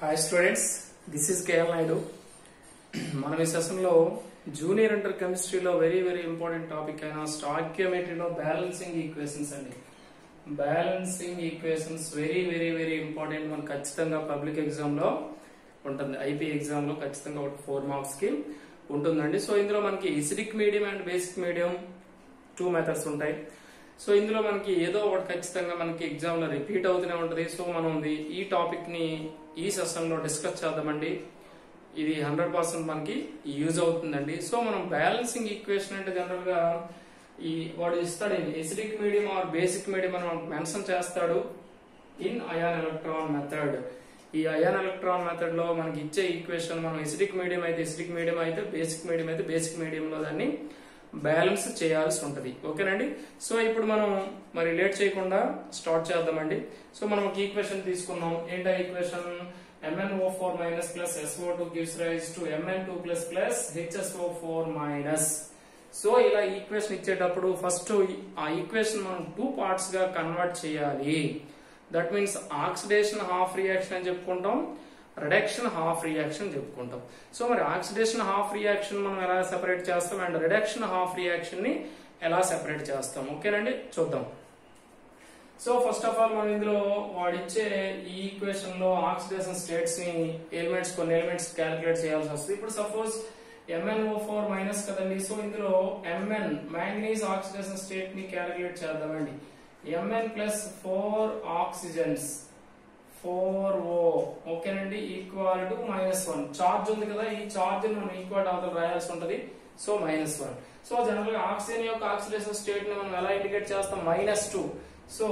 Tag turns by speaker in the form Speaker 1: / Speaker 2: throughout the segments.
Speaker 1: Hi students this is KL Naidu మనం ఈ సెషన్లో జూనియర్ ఇంటర్ కెమిస్ట్రీలో వెరీ వెరీ ఇంపార్టెంట్ టాపిక్ అయిన స్టాక్యోమెట్రీలో బ్యాలెన్సింగ్ ఈక్వేషన్స్ అండి. Balancing equations very very very important మనకు ఖచ్చితంగా పబ్లిక్ ఎగ్జామ్లో ఉంటుంది. ఐపీ ఎగ్జామ్లో ఖచ్చితంగా ఒక ఫోర్ మార్క్స్కి ఉంటుందండి. సో ఇందులో మనకి acidic medium and basic medium two methods ఉంటాయి. సో ఇందులో మనకి ఏదో ఒకటి ఖచ్చితంగా మనకి ఎగ్జామ్లో రిపీట్ అవుతూనే ఉంటది. సో మనం ఈ టాపిక్ని ఈ సెషన్లో డిస్కస్ చేద్దామండి. ఇది హండ్రెడ్ పర్సెంట్ మనకి యూజ్ అవుతుందండి. సో మనం బ్యాలెన్సింగ్ ఈక్వేషన్ అంటే జనరల్గా ఈ వాడు ఇస్తాడు acidic medium or basic medium అని మెన్షన్ చేస్తాడు ఇన్ అయాన్ ఎలక్ట్రాన్ మెథడ్ ఈ అయాన్ ఎలక్ట్రాన్ మెథడ్లో మనకి ఇచ్చే ఈక్వేషన్ మనం ఎసిడిక్ మీడియం అయితే ఎసిడిక్ మీడియం అయితే బేసిక్ మీడియం అయితే బేసిక్ మీడియం లో దాన్ని బ్యాలెన్స్ చేయాల్సి ఉంటుంది. ఓకేనండి? సో ఇప్పుడు మనం మరి లేట్ చేయకుండా స్టార్ట్ చేద్దామండి. సో మనం ఒక ఈక్వేషన్ తీసుకున్నాం. ఏంటి equation? MnO4 four minus plus SO two gives rise to MN two plus plus HSO four minus so ఇలా ఈక్వేషన్ ఇచ్చేటప్పుడు ఫస్ట్ ఆ ఈక్వేషన్ మనం టూ పార్ట్స్గా కన్వర్ట్ చేయాలి. That means oxidation half reaction అని చెప్పుకుంటాం. రిడక్షన్ హాఫ్ రియాక్షన్ చెప్పుకుంటాం. So మరి ఆక్సిడేషన్ హాఫ్ రియాక్షన్ మనం ఎలా సెపరేట్ చేస్తాం? అండ్ రిడక్షన్ హాఫ్ రియాక్షన్ని ఎలా సెపరేట్ చేస్తాం? ఓకేనండి చూద్దాం. సో ఫస్ట్ ఆఫ్ ఆల్ మనం ఇందులో వాడిచ్చే ఈ ఈక్వేషన్లో ఆక్సిడేషన్ స్టేట్స్ని ఎలిమెంట్స్ కొన్ని ఎలిమెంట్స్ క్యాలిక్యులేట్ చేయాల్సి వస్తుంది. ఇప్పుడు సపోజ్ ఎంఎన్ఓ ఫోర్ మైనస్ కదండి. సో ఇందులో ఎంఎన్ మ్యాంగనీస్ ఆక్సిడేషన్ స్టేట్ని క్యాలిక్యులేట్ చేద్దామండి. MN plus four oxygens four O. ఓకేనండి equal to minus one. Charge ఉంది కదా ఈ చార్జ్ మనం ఈక్వల్ అవతల రాయాల్సి ఉంటది. So minus one. సో జనరల్గా ఆక్సిజన్ యొక్క ఆక్సిడేషన్ స్టేట్ని మనం ఎలా ఇండికేట్ చేస్తాం? Minus two. So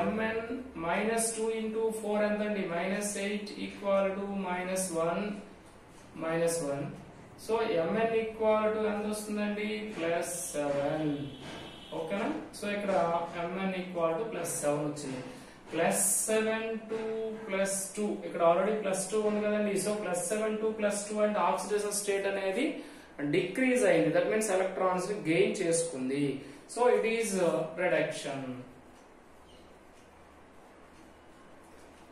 Speaker 1: MN minus two into four ఎంతండి? Minus eight equal to minus one minus one. So MN equal to ఎంత వస్తుందండి? Plus seven. ఓకేనా? సో ఇక్కడ MN equal to plus seven వచ్చింది. Plus seven to plus two. ఇక్కడ already plus two ఉంది కదండి. So plus seven to plus two అంటే oxidation state అనేది డిక్రీజ్ అయింది. దట్ మీన్స్ ఎలక్ట్రాన్స్ని గెయిన్ చేసుకుంది. సో ఇట్ ఈస్ రిడక్షన్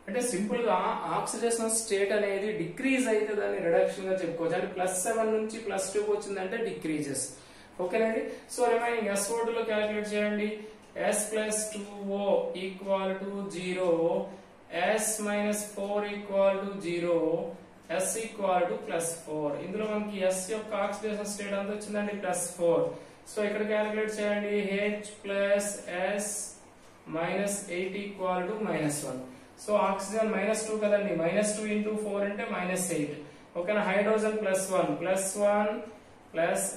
Speaker 1: అంటే సింపుల్గా ఆక్సిడేషన్ స్టేట్ అనేది డిక్రీజ్ అయితే దాన్ని రిడక్షన్గా చెప్పుకోవచ్చు. అంటే ప్లస్ సెవెన్ నుంచి ప్లస్ టూ వచ్చిందంటే డిక్రీజెస్ ఓకేనండి సో రిమైనింగ్ ఎస్ ఓ లో క్యాలిక్యులేట్ చేయండి. S plus two O equal to zero S minus four equal to zero S equal to plus four ఇందులో మనకి ఎస్ యొక్క ఆక్సిడేషన్ స్టేట్ ఎంత వచ్చిందండి? ప్లస్ ఫోర్ సో ఇక్కడ క్యాలిక్యులేట్ చేయండి. H plus S minus eight equal to minus one so oxygen minus two కదండి. Minus two into four అంటే minus eight ఓకేనా hydrogen plus one plus one plus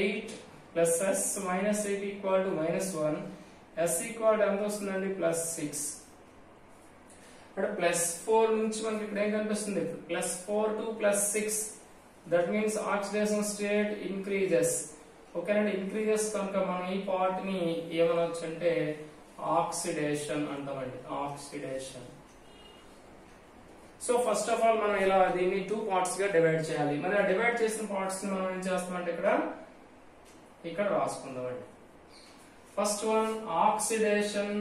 Speaker 1: eight plus S minus eight equal to minus one S equal ఎంత వస్తుందండి? Plus six అంటే plus four నుంచి మనకి ఇక్కడ ఏం కనిపిస్తుంది? Plus four to plus six that means oxidation state increases ఓకేనండి? Increases కనుక మనం ఈ పార్ట్ని ఏమనొచ్చు అంటే ఆక్సిడేషన్ అంటామండి. Oxidation so first of all మనం ఇలా దీన్ని టూ పార్ట్స్గా డివైడ్ చేయాలి. మరి ఆ డివైడ్ చేసిన పార్ట్స్ని మనం ఏం చేస్తామంటే ఇక్కడ ఇక్కడ రాసుకుందామండి. First one oxidation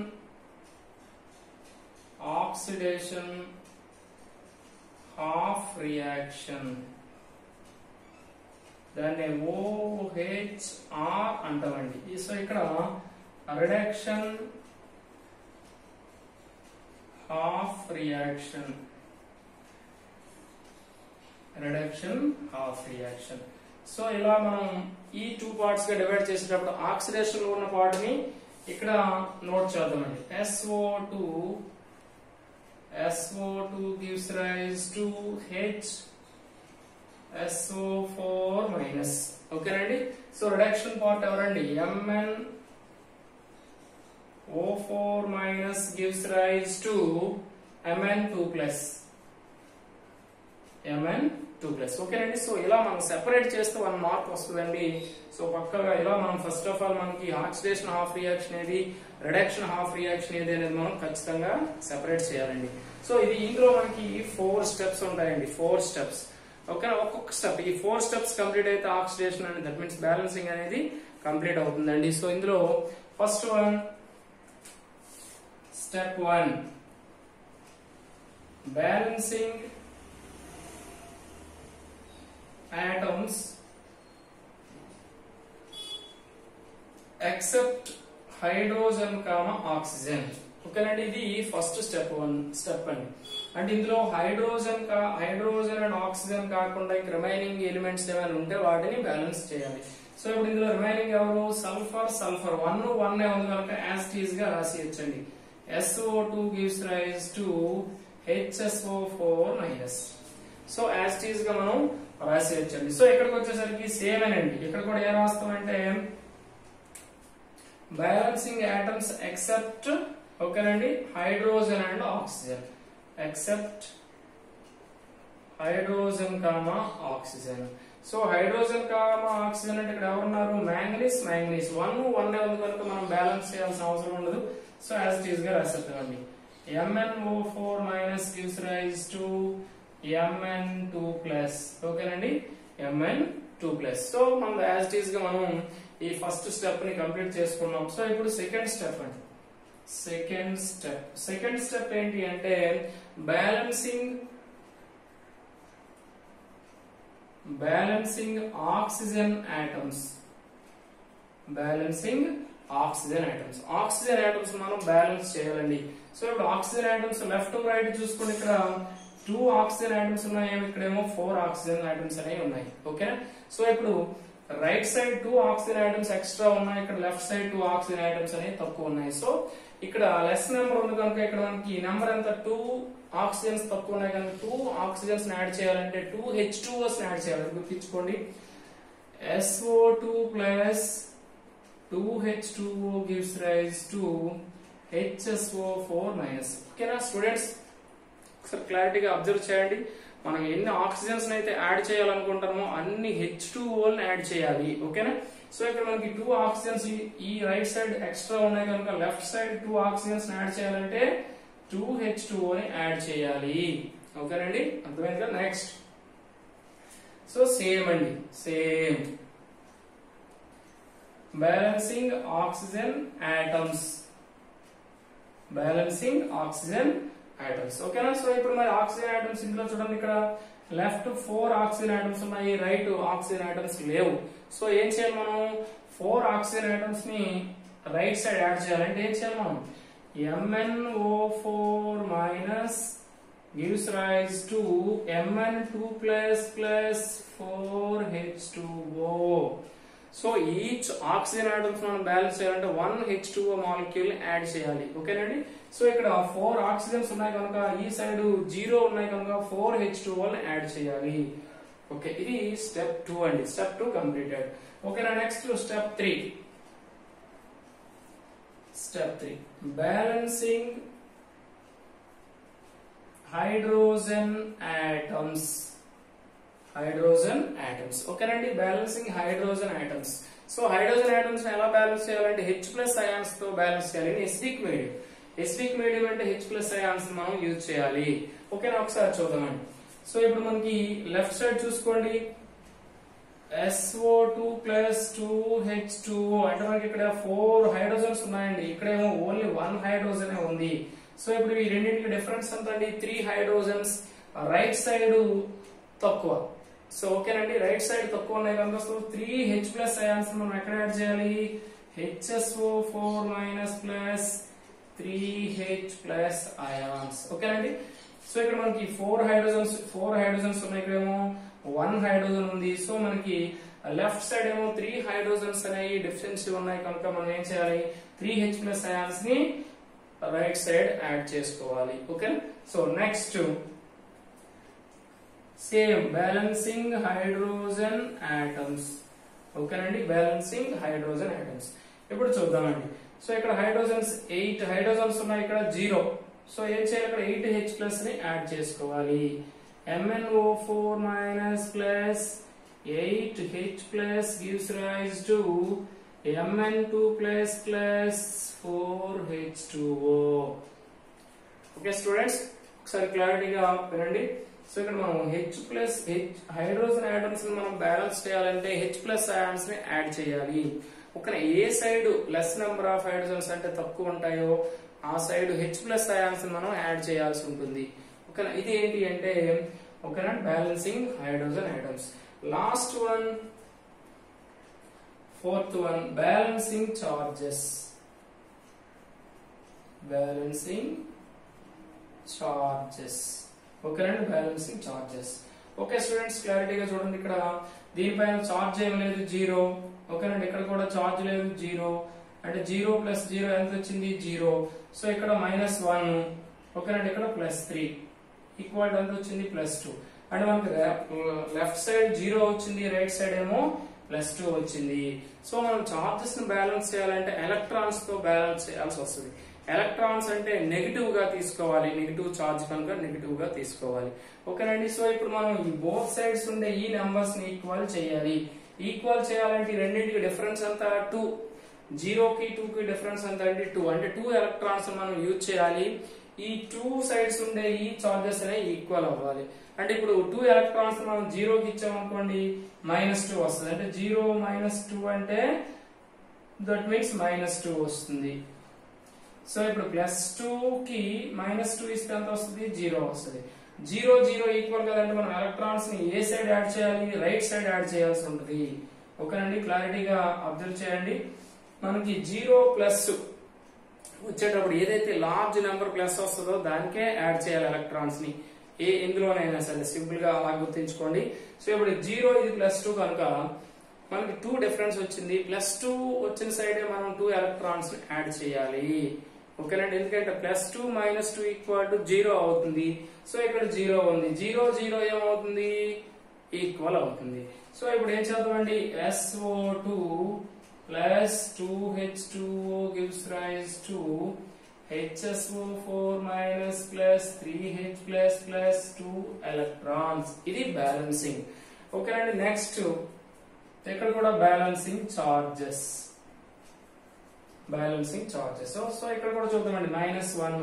Speaker 1: oxidation half reaction దాన్ని ఓహెచ్ఆర్ అంటామండి. సో ఇక్కడ reduction half reaction reduction half reaction so ఇలా మనం ఈ టూ పార్ట్స్గా డివైడ్ చేసేటప్పుడు ఆక్సిడేషన్లో ఉన్న పార్ట్ని ఇక్కడ నోట్ చేద్దామండి. SO two SO two gives rise to H SO4 minus ఓకేనండి సో రిడక్షన్ పార్ట్ ఎవరండి? MN O four minus gives rise to MN two plus MN two plus ఓకేనండి సో ఇలా మనం సెపరేట్ చేస్తే వన్ మార్క్ వస్తుందండి. So పక్కగా ఇలా మనం ఫస్ట్ ఆఫ్ ఆల్ మనకి ఆక్సిడేషన్ హాఫ్ రియాక్షన్ ఏది రిడక్షన్ హాఫ్ రియాక్షన్ ఏది అనేది మనం ఖచ్చితంగా సెపరేట్ చేయాలండి. సో ఇది ఇందులో మనకి ఫోర్ స్టెప్స్ ఉంటాయండి. ఫోర్ స్టెప్స్ ఓకేనా ఒక్కొక్క స్టెప్ ఈ ఫోర్ స్టెప్స్ కంప్లీట్ అయితే ఆక్సిడేషన్ అనేది దట్ మీన్స్ బ్యాలెన్సింగ్ అనేది కంప్లీట్ అవుతుందండి. సో ఇందులో first one step one balancing atoms except hydrogen comma oxygen ఓకేనండి ఇది ఫస్ట్ స్టెప్ వన్ స్టెప్ అండి. అంటే ఇందులో హైడ్రోజన్ కా హైడ్రోజన్ అండ్ ఆక్సిజన్ కాకుండా ఇంక రిమైనింగ్ ఎలిమెంట్స్ ఏమైనా ఉంటే వాటిని బ్యాలెన్స్ చేయాలి. సో ఇప్పుడు ఇందులో రిమైనింగ్ ఎవరు? సల్ఫర్ సల్ఫర్ వన్ వన్ ఉంది కనుక యాస్టీస్గా రాసియచ్చండి. SO two gives rise to HSO four minus so యాస్టీస్గా మనం రాసేయచ్చండి సో ఇక్కడికి వచ్చేసరికి సేమ్ అండి ఇక్కడ కూడా ఏం రాస్తామంటే బ్యాలెన్సింగ్ ఐటమ్స్ ఎక్సెప్ట్ ఓకేనండి hydrogen and oxygen except hydrogen comma oxygen so hydrogen comma oxygen అంటే ఇక్కడ ఎవరున్నారు? మ్యాంగనీస్ మ్యాంగనీస్ వన్ వన్ ఉంది కనుక మనం బ్యాలెన్స్ చేయాల్సిన అవసరం ఉండదు. సో యాజ్ ఇట్ ఈస్గా రాసేద్దామండి MNO four minus gives rise to MN two plus ఓకేనండి ఎంఎన్ టూ ప్లస్ సో మనం యాజ్ ఇట్ ఈస్గా మనం ఈ ఫస్ట్ స్టెప్ని కంప్లీట్ చేసుకున్నాం. సో ఇప్పుడు సెకండ్ స్టెప్ అండి. సెకండ్ స్టెప్ సెకండ్ స్టెప్ ఏంటి అంటే balancing balancing oxygen atoms balancing oxygen atoms oxygen atoms మనం బ్యాలెన్స్ చేయాలండి. సో ఇప్పుడు ఆక్సిజన్ ఐటమ్స్ లెఫ్ట్ రైట్ చూసుకుని ఇక్కడ టూ ఆక్సిజన్ ఐటమ్స్ ఉన్నాయి ఇక్కడేమో ఫోర్ ఆక్సిజన్ ఐటమ్స్ అనేవి ఉన్నాయి. ఓకే సో ఇప్పుడు right side two oxygen atoms extra ఉన్నాయి ఇక్కడ left side two oxygen atoms అనేవి తక్కువ ఉన్నాయి. సో ఇక్కడ లెస్ నెంబర్ ఉంది కనుక ఇక్కడ మనకి నెంబర్ ఎంత టూ ఆక్సిజన్స్ తక్కువ ఉన్నాయి కనుక టూ ఆక్సిజన్స్ యాడ్ చేయాలంటే టూ హెచ్ టూ యాడ్ చేయాలి. గుర్తించుకోండి. SO two plus two H two gives rise to HSO four minus ఓకేనా స్టూడెంట్స్ ఒకసారి క్లారిటీగా అబ్జర్వ్ చేయండి. మనం ఎన్ని ఆక్సిజన్స్ అయితే యాడ్ చేయాలనుకుంటామో అన్ని హెచ్ టూ ఓల్ని యాడ్ చేయాలి. ఓకేనా సో ఇక్కడ మనకి టూ ఆక్సిజన్స్ ఈ రైట్ సైడ్ ఎక్స్ట్రా ఉన్నాయి కనుక left side two oxygens add చేయాలంటే టూ హెచ్ టూ ఓని యాడ్ చేయాలి. ఓకేనండి అర్థమైంది కదా? నెక్స్ట్ సో సేమ్ అండి. Same balancing oxygen atoms balancing oxygen atoms ఓకేనా సో ఇప్పుడు మరి ఆక్సిజన్ ఐటమ్స్ ఇందులో చూడండి ఇక్కడ లెఫ్ట్ ఫోర్ ఆక్సిజన్ ఐటమ్స్ ఉన్నాయి రైట్ ఆక్సిజన్ ఐటమ్స్ లేవు. సో ఏం చేయాలి మనం? ఫోర్ ఆక్సిజన్ ఐటమ్స్ని రైట్ సైడ్ యాడ్ చేయాలంటే ఏం చేయాలి మనం? MNO four minus gives rise to MN two plus plus four H two O so each oxygen atoms మనం బ్యాలెన్స్ చేయాలంటే one H two molecule add చేయాలి. ఓకేనండి? సో ఇక్కడ ఫోర్ ఆక్సిజన్స్ ఉన్నాయి కనుక ఈ సైడ్ జీరో ఉన్నాయి కనుక four H two one add చేయాలి. ఓకే ఇది స్టెప్ టూ అండి. స్టెప్ టూ కంప్లీటెడ్ ఓకేనా next step three step three balancing hydrogen atoms hydrogen atoms ఓకేనండి balancing hydrogen atoms so hydrogen atoms ఎలా బ్యాలెన్స్ చేయాలంటే హెచ్ ప్లస్ అయాన్స్తో బ్యాలెన్స్ చేయాలి. Acidic medium acidic medium అంటే హెచ్ ప్లస్ అయాన్స్ మనం use చేయాలి. ఓకేనా ఒకసారి చూద్దామండి. సో ఇప్పుడు మనకి లెఫ్ట్ సైడ్ చూసుకోండి. SO two plus two H two అంటే మనకి ఇక్కడ ఫోర్ హైడ్రోజన్స్ ఉన్నాయండి. ఇక్కడేమో ఓన్లీ వన్ హైడ్రోజన్ ఉంది. సో ఇప్పుడు ఈ రెండింటికి డిఫరెన్స్ ఎంత అండి త్రీ హైడ్రోజన్స్ రైట్ సైడ్ తక్కువ. సో ఓకేనండి రైట్ సైడ్ తక్కువ ఉన్నాయి కనుక so three H plus ions మనం ఎక్కడ యాడ్ చేయాలి? HSO four minus plus three H plus ions ఓకేనండి సో ఇక్కడ మనకి ఫోర్ హైడ్రోజన్స్ ఫోర్ హైడ్రోజన్స్ ఉన్నాయి ఇక్కడేమో వన్ హైడ్రోజన్ ఉంది. సో మనకి లెఫ్ట్ సైడ్ ఏమో త్రీ హైడ్రోజన్స్ అనేవి డిఫరెన్సివ్ ఉన్నాయి కనుక మనం ఏం చేయాలి? త్రీ హెచ్ ప్లస్ అయాన్స్ని రైట్ సైడ్ యాడ్ చేసుకోవాలి. Okay so next same balancing hydrogen atoms ఓకేనండి బ్యాలెన్సింగ్ హైడ్రోజన్ ఐటమ్స్ ఇప్పుడు చూద్దామండి. సో ఇక్కడ హైడ్రోజన్స్ ఎయిట్ హైడ్రోజన్స్ ఉన్నాయి. ఇక్కడ జీరో సో ఏం చేయాలి? ఇక్కడ ఎయిట్ హెచ్ ప్లస్ని యాడ్ చేసుకోవాలి. MNO four minus plus eight H plus gives rise to MN two plus plus four H two O okay students ఒకసారి క్లారిటీగా వినండి. సో ఇక్కడ మనం హెచ్ ప్లస్ హెచ్ హైడ్రోజన్ ఐటమ్స్ని మనం బ్యాలెన్స్ చేయాలంటే హెచ్ ప్లస్ ఐటమ్స్ని యాడ్ చేయాలి. ఒక ఏ side less number of hydrogens అంటే తక్కువ ఉంటాయో ఆ సైడ్ హెచ్ ప్లస్ అయాన్స్ మనం యాడ్ చేయాల్సి ఉంటుంది. ఓకేనా ఇది ఏంటి అంటే ఓకేనా balancing hydrogen items last one fourth one balancing charges balancing charges ఓకేనండి బ్యాలెన్సింగ్ చార్జెస్ ఓకే స్టూడెంట్స్ క్లారిటీగా చూడండి ఇక్కడ. దీనిపైన చార్జ్ ఏం లేదు జీరో. ఓకేనండి ఇక్కడ కూడా చార్జ్ లేదు జీరో. అంటే జీరో ప్లస్ జీరో ఎంత వచ్చింది? జీరో. సో ఇక్కడ మైనస్ వన్. ఓకేనండి ఇక్కడ ప్లస్ త్రీ. ఈక్వల్ ఎంత వచ్చింది? Plus two. అంటే మనకి లెఫ్ట్ సైడ్ జీరో వచ్చింది రైట్ సైడ్ ఏమో ప్లస్ టూ వచ్చింది. సో మనం చార్జెస్ని బ్యాలెన్స్ చేయాలంటే ఎలక్ట్రాన్స్తో బ్యాలెన్స్ చేయాల్సి వస్తుంది. ఎలక్ట్రాన్స్ అంటే నెగిటివ్గా తీసుకోవాలి నెగిటివ్ చార్జ్ కనుక నెగిటివ్గా తీసుకోవాలి. ఓకేనండి సో ఇప్పుడు మనం ఈ బోత్ సైడ్స్ ఉండే ఈ నెంబర్స్ని ఈక్వల్ చేయాలి. ఈక్వల్ చేయాలంటే రెండింటికి డిఫరెన్స్ అంతా టూ జీరోకి టూ కి డిఫరెన్స్ ఎంత అంటే టూ అంటే టూ ఎలక్ట్రాన్స్ మనం యూజ్ చేయాలి. ఈ టూ సైడ్స్ ఉండే ఈ చార్జెస్ అనేవి ఈక్వల్ అవ్వాలి. అంటే ఇప్పుడు టూ ఎలక్ట్రాన్స్ మనం జీరోకి ఇచ్చామనుకోండి మైనస్ టూ వస్తుంది. అంటే జీరో మైనస్ టూ అంటే దట్ మీన్స్ మైనస్ టూ వస్తుంది. సో ఇప్పుడు ప్లస్ టూ కి మైనస్ టూ ఇస్తే ఎంత వస్తుంది? జీరో వస్తుంది. జీరో జీరో ఈక్వల్ కదంటే మనం ఎలక్ట్రాన్స్ని ఏ సైడ్ యాడ్ చేయాలి? రైట్ సైడ్ యాడ్ చేయాల్సి ఉంటుంది. ఓకేనండి క్లారిటీగా అబ్జర్వ్ చేయండి. మనకి జీరో ప్లస్ వచ్చేటప్పుడు ఏదైతే లార్జ్ నెంబర్ ప్లస్ వస్తుందో దానికే యాడ్ చేయాలి ఎలక్ట్రాన్స్ని. ఏ ఎందులోనైనా సరే సింపుల్గా అలా గుర్తించుకోండి. సో ఇప్పుడు జీరో ఇది ప్లస్ టూ కనుక మనకి టూ డిఫరెన్స్ వచ్చింది. ప్లస్ టూ వచ్చిన సైడే మనం టూ ఎలక్ట్రాన్స్ యాడ్ చేయాలి. ఓకేనండి ఎందుకంటే plus two minus two equal to zero అవుతుంది. సో ఇక్కడ జీరో ఉంది. జీరో జీరో ఏమవుతుంది? ఈక్వల్ అవుతుంది. సో ఇప్పుడు ఏం చేద్దామండి? SO two plus two H two gives rise to HSO4 minus plus 3H plus plus 2 electrons. ఇది బ్యాలెన్సింగ్ ఓకేనండి నెక్స్ట్ ఇక్కడ కూడా balancing charges balancing charges so so ఇక్కడ కూడా చూద్దామండి. Minus one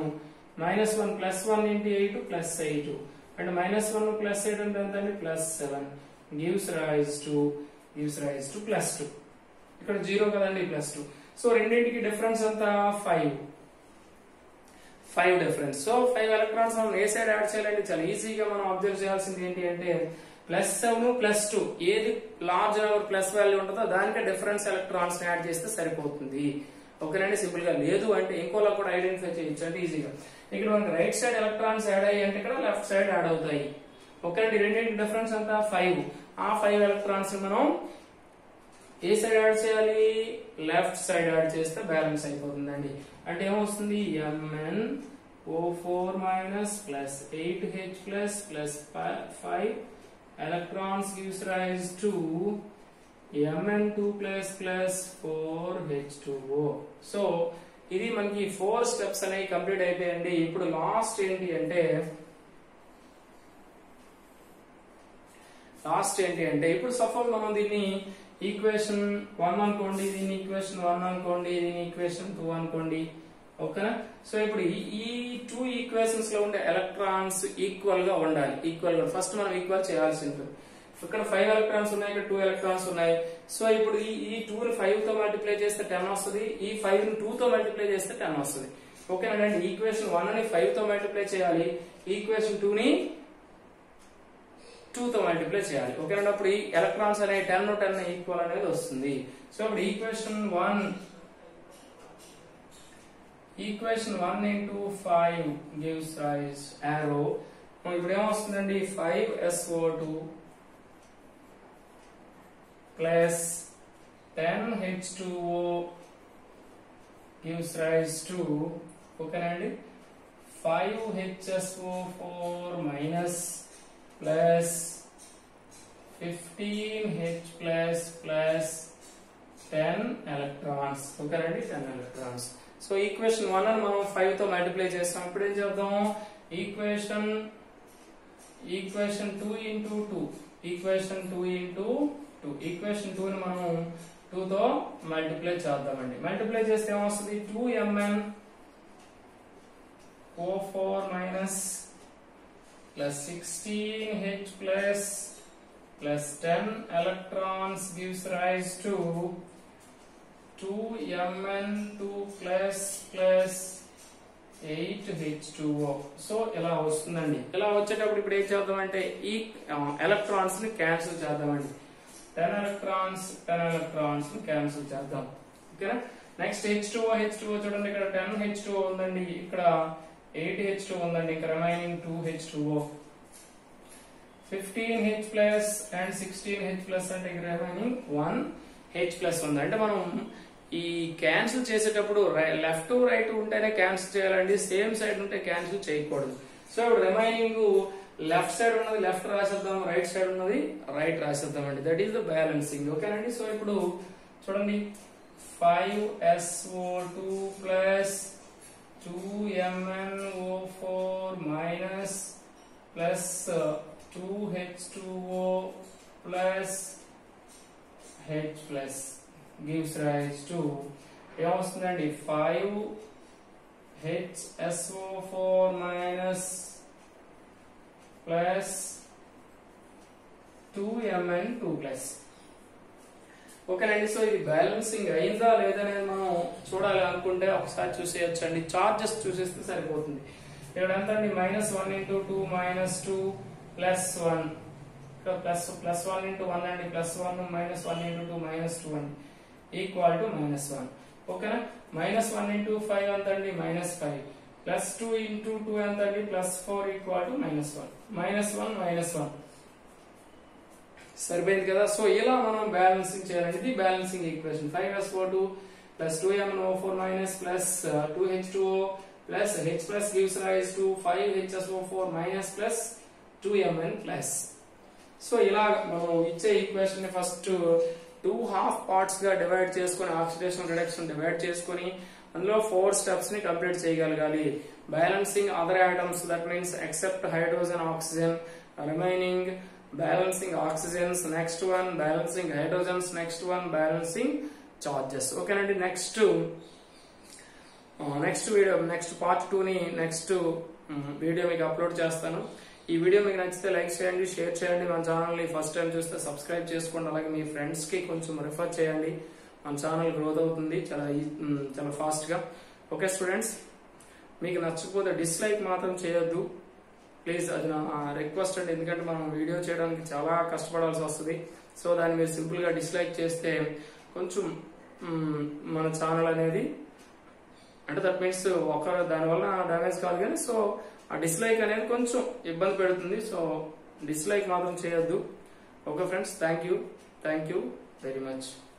Speaker 1: minus one plus one into eight plus eight and minus one plus eight అంటే ఎంత అండి? Plus seven gives rise to gives rise to plus two ఇక్కడ zero కదండి plus two so రెండింటికి difference అంతా five five difference so five electrons మనం ఏ side add చేయాలంటే చాలా ఈజీగా మనం అబ్జర్వ్ చేయాల్సింది ఏంటి అంటే ప్లస్ సెవెన్ ప్లస్ టూ ఏది లార్జ్ నెంబర్ ప్లస్ వాల్యూ ఉంటుందో దానికే డిఫరెన్స్ ఎలక్ట్రాన్స్ యాడ్ చేస్తే సరిపోతుంది. ఓకేనండి సింపుల్గా లేదు అంటే ఇంకోలా కూడా ఐడెంటిఫై చేయొచ్చు అంటే ఈజీగా. ఇక్కడ మనకి రైట్ సైడ్ ఎలక్ట్రాన్స్ యాడ్ అయ్యి అంటే ఇక్కడ లెఫ్ట్ సైడ్ యాడ్ అవుతాయి. ఓకేనండి రెండింటి డిఫరెన్స్ అంతా ఫైవ్. ఆ ఫైవ్ ఎలక్ట్రాన్స్ మనం ఏ సైడ్ యాడ్ చేయాలి? లెఫ్ట్ సైడ్ యాడ్ చేస్తే బ్యాలెన్స్ అయిపోతుందండి. అంటే ఏమొస్తుంది? MN O four minus plus eight H plus plus five electrons gives rise to MN two plus plus four H two O so ఇది మనకి four steps అనేవి complete అయిపోయాయండి. ఇప్పుడు లాస్ట్ ఏంటి అంటే లాస్ట్ ఏంటి అంటే ఇప్పుడు సపోజ్ మనం దీన్ని ఈక్వేషన్ వన్ అనుకోండి దీని ఈక్వేషన్ వన్ అనుకోండి దీని ఈక్వేషన్ టూ అనుకోండి. ఓకేనా? సో ఇప్పుడు ఈ- ఈ టూ ఈక్వేషన్స్లో ఉండే ఎలక్ట్రాన్స్ ఈక్వల్గా ఉండాలి. ఈక్వల్గా. ఫస్ట్ మనం ఈక్వల్ చేయాల్సి ఉంటుంది. ఇక్కడ ఫైవ్ ఎలక్ట్రాన్స్ ఉన్నాయి ఇక్కడ టూ ఎలక్ట్రాన్స్ ఉన్నాయి. సో ఇప్పుడు ఈ ఈ టూ ని ఫైవ్తో మల్టిప్లై చేస్తే టెన్ వస్తుంది ఈ ఫైవ్ని టూ తో మల్టిప్లై చేస్తే టెన్ వస్తుంది. ఓకేనా అండి ఈక్వేషన్ వన్ని ఫైవ్తో మల్టిప్లై చేయాలి ఈక్వేషన్ టూ ని టూ తో మల్టిప్లై చేయాలి. ఓకేనండి అప్పుడు ఈ ఎలక్ట్రాన్స్ అనేవి టెన్ టెన్ ఈక్వల్ అనేది వస్తుంది. సో ఇప్పుడు equation one equation one into five gives rise arrow ఇప్పుడు ఏమొస్తుందండి? Five SO two plus ten H two O gives rise to ఓకేనండి. Five HSO four minus plus fifteen H plus plus ten electrons. ఓకేనండి ten electrons. So equation one అని మనం ఫైవ్తో multiply చేస్తాం. ఇప్పుడు ఏం చేద్దాం? Equation equation two into two. Equation two into two equation two ని మనం టూ తో మల్టిప్లై చేద్దామండి. మల్టిప్లై చేస్తే ఏమొస్తుంది? Two MN O four minus plus sixteen H plus plus ten electrons gives rise to two MN two plus plus eight H two so ఇలా వస్తుందండి. ఇలా వచ్చేటప్పుడు ఇప్పుడు ఏం చేద్దామంటే ఈ ఎలక్ట్రాన్స్ని క్యాన్సిల్ చేద్దామండి. Ten electrons ten electrons cancel చేద్దాం. ఓకేనా? Next H two H two చూడండి ఇక్కడ టెన్ హెచ్ టూ ఉందండి. ఇక్కడ ఎయిట్ హెచ్ టూ ఉందండి. ఇక్కడ remaining two H two fifteen H plus and sixteen H plus అంటే ఇక్కడ రిమైనింగ్ వన్ హెచ్ ప్లస్ ఉంది. అంటే మనం ఈ క్యాన్సిల్ చేసేటప్పుడు లెఫ్ట్ రైట్ ఉంటేనే క్యాన్సిల్ చేయాలండి. సేమ్ సైడ్ ఉంటే క్యాన్సిల్ చేయకూడదు. సో ఇప్పుడు రిమైనింగ్ లెఫ్ట్ సైడ్ ఉన్నది లెఫ్ట్ రాసేద్దాం రైట్ సైడ్ ఉన్నది రైట్ రాసేద్దాం అండి. దట్ ఈస్ ద బ్యాలెన్సింగ్ ఓకేనండి సో ఇప్పుడు చూడండి. Five SO two plus two MNO four minus plus two H two O plus H plus gives rise to ఏమొస్తుందండి? Five H SO four minus plus two MN two plus ఓకేనండి so ఇది balancing అయిందా లేదనేది మనం చూడాలి అనుకుంటే ఒకసారి చూసేయచ్చండి. Charges చూసేస్తే సరిపోతుంది. ఇక్కడ ఎంత అండి minus one into two minus two plus one ఇక్కడ plus plus one into one అండి plus one minus one into two minus two అండి. ఈక్వల్ టు మైనస్ వన్ ఓకేనా మైనస్ వన్ ఇంటూ ఫైవ్ ఎంత అండి minus five plus two into two ఎంత అండి plus four equal to minus one minus one minus one సరిపోయింది కదా? So ఇలా మనం బ్యాలెన్సింగ్ చేయాలనేది balancing equation five S four two plus two M O four minus plus two H two plus H plus gives rise to five HS O four minus plus two MN plus so ఇలా మనం ఇచ్చే ఈక్వేషన్ని first two half పార్ట్స్గా divide చేసుకొని oxidation reduction divide చేసుకొని అందులో four స్టెప్స్ని complete చేయగలగాలి. Balancing other items that means except hydrogen oxygen remaining balancing oxygens next one balancing hydrogens next one balancing charges ఓకేనండి next next video next part two ని next video మీకు upload చేస్తాను. ఈ video మీకు నచ్చితే like చేయండి share చేయండి. మన ఛానల్ని ఫస్ట్ టైం చూస్తే సబ్స్క్రైబ్ చేసుకోండి. అలాగే మీ ఫ్రెండ్స్కి కొంచెం రిఫర్ చేయండి. మన ఛానల్ గ్రోత్ అవుతుంది. చాలా ఈ- చాలా ఫాస్ట్గా. ఓకే స్టూడెంట్స్ మీకు నచ్చకపోతే డిస్లైక్ మాత్రం చేయొద్దు. ప్లీజ్ అది నా రిక్వెస్ట్ అండి. ఎందుకంటే మనం వీడియో చేయడానికి చాలా కష్టపడాల్సి వస్తుంది. సో దాన్ని మీరు సింపుల్గా డిస్లైక్ చేస్తే కొంచెం మన ఛానల్ అనేది అంటే దట్ మీన్స్ ఒక దానివల్ల డ్యామేజ్ కాదు కానీ సో ఆ డిస్లైక్ అనేది కొంచెం ఇబ్బంది పెడుతుంది. సో డిస్లైక్ మాత్రం చేయొద్దు. Okay friends thank you thank you very much